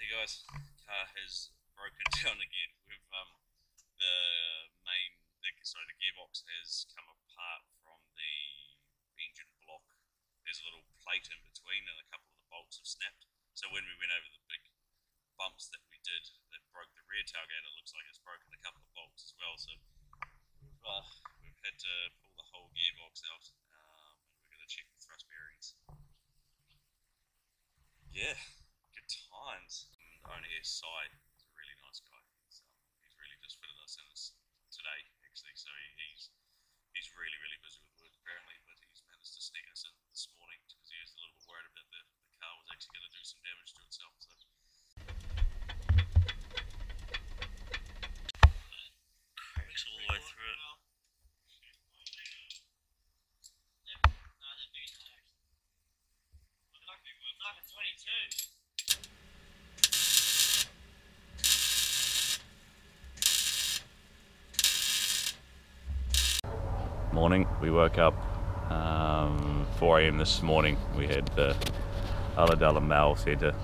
Hey guys, car has broken down again. We've um the main the, sorry the gearbox has come apart from the engine block. There's a little plate in between and a couple of the bolts have snapped. So when we went over the big bumps that we did that broke the rear tailgate, it looks like it's broken a couple of bolts as well. So we've uh, we've had to pull the whole gearbox out um, and we're gonna check the thrust bearings. Yeah, good times. And his owner here, Si, is a really nice guy. He's, um, he's really just fitted us in this today, actually. So he, he's he's really, really busy with work apparently, but he's managed to sneak us in this morning because he was a little bit worried about the, the car was actually going to do some damage to itself. So cracks all the way through it. Morning. We woke up um, 4 a.m. this morning. We had the Ulladulla Mail Centre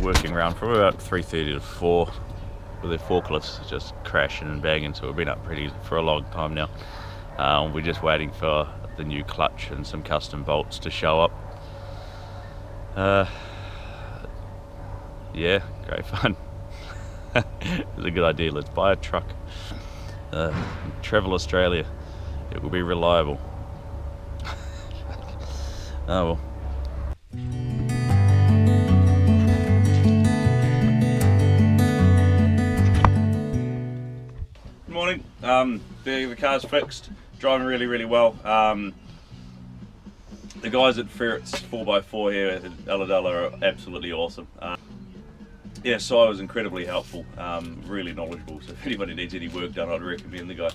working around from about 3:30 to 4 with their forklifts just crashing and banging. So we've been up pretty for a long time now. Um, we're just waiting for the new clutch and some custom bolts to show up. Uh, yeah, great fun. it was a good idea. Let's buy a truck. Uh, travel Australia. It will be reliable. oh well. Good morning. Um, the, the car's fixed, driving really, really well. Um, the guys at Ferrets 4x4 here at Ulladulla are absolutely awesome. Uh, yeah, Si was incredibly helpful, um, really knowledgeable. So if anybody needs any work done, I'd recommend the guy.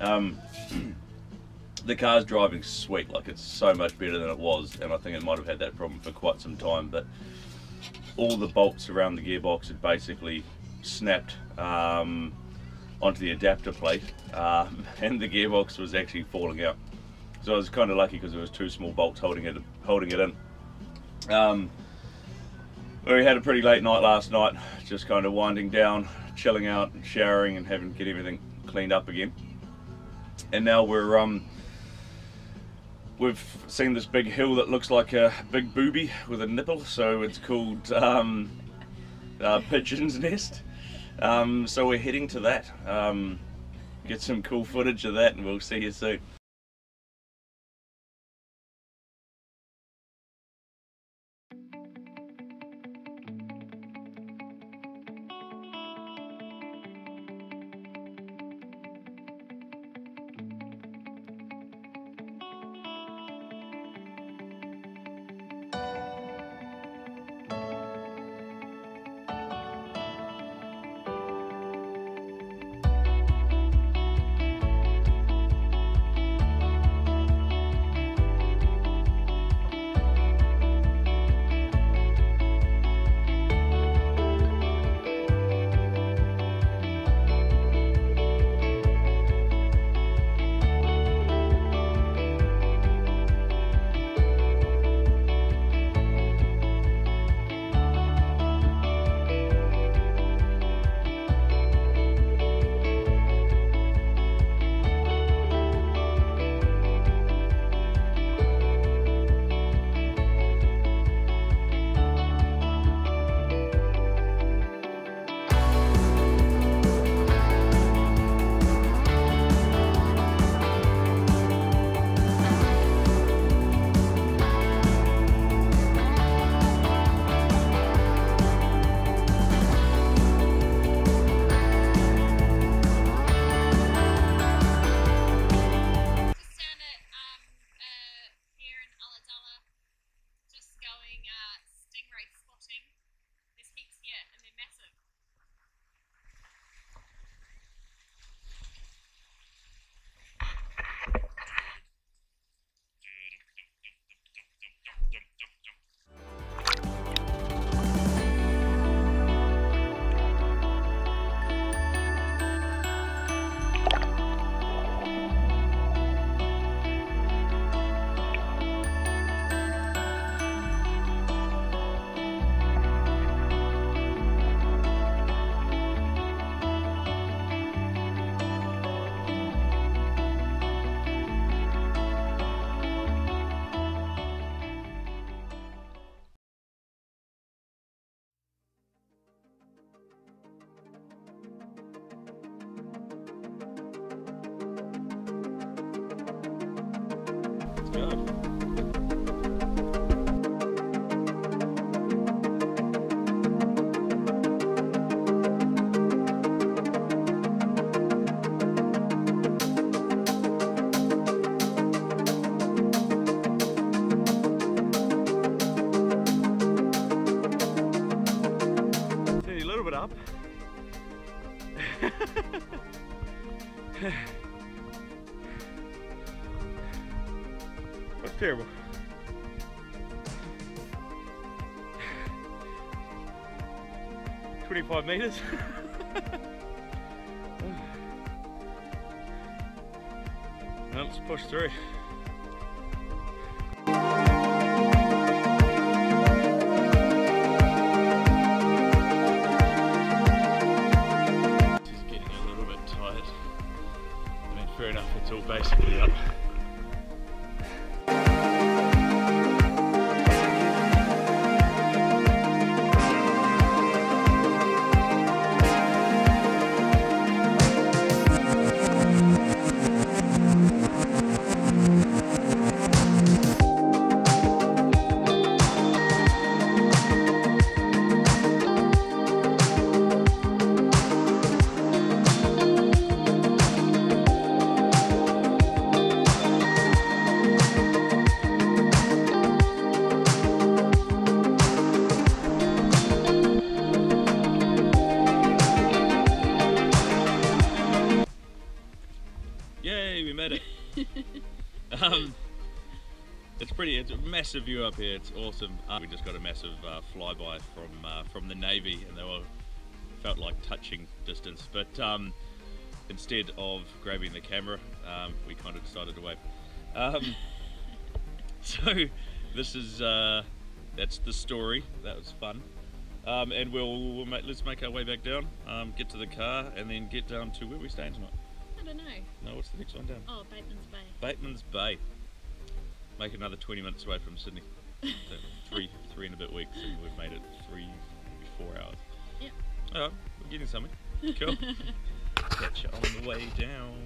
Um, the car's driving sweet, like it's so much better than it was, and I think it might have had that problem for quite some time. But all the bolts around the gearbox had basically snapped um, onto the adapter plate, um, and the gearbox was actually falling out. So I was kind of lucky because there was two small bolts holding it holding it in. We had a pretty late night last night, just kind of winding down, chilling out, showering, and having to get everything cleaned up again. And now we're um, we've seen this big hill that looks like a big booby with a nipple, so it's called um, uh, Pigeon's Nest. Um, so we're heading to that. Um, get some cool footage of that, and we'll see you soon. That's terrible. Twenty-five meters. Let's push through. Enough, it's um, it's pretty. It's a massive view up here. It's awesome. Uh, we just got a massive uh, flyby from uh, from the navy, and they were felt like touching distance. But um, instead of grabbing the camera, um, we kind of decided to wave. Um, so this is uh, that's the story. That was fun. Um, and we'll, we'll make, let's make our way back down, um, get to the car, and then get down to where we're staying tonight. I don't know. No, what's the next one down? Oh, Bateman's Bay. Bateman's Bay. Make another 20 minutes away from Sydney. So three, three and a bit weeks, and we've made it three, maybe four hours. Yep. Oh, we're getting something. Cool. Catch you on the way down.